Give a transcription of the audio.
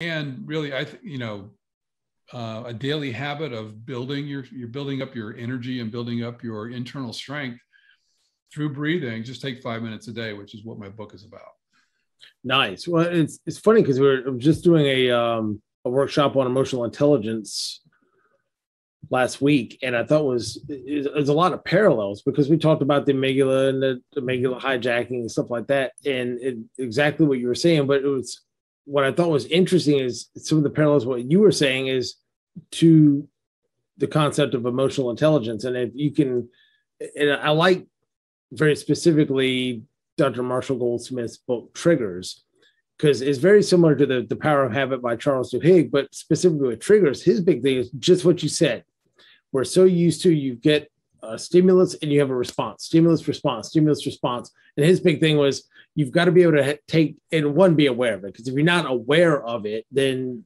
and really, I th- you know, uh, a daily habit of building your you're building up your energy and building up your internal strength through breathing. Just take five minutes a day, which is what my book is about. Nice. Well, it's it's funny because we are just doing a um, a workshop on emotional intelligence last week, and I thought was there's a lot of parallels because we talked about the amygdala and the, the amygdala hijacking and stuff like that, and it, exactly what you were saying. But it was what I thought was interesting is some of the parallels. What you were saying is to the concept of emotional intelligence, and if you can, and I like very specifically Dr. Marshall Goldsmith's book Triggers, because it's very similar to the, the Power of Habit by Charles Duhigg, but specifically with triggers, his big thing is just what you said. We're so used to you get Uh, a stimulus and you have a response, stimulus response, stimulus response. And his big thing was you've got to be able to take and one be aware of it because if you're not aware of it, then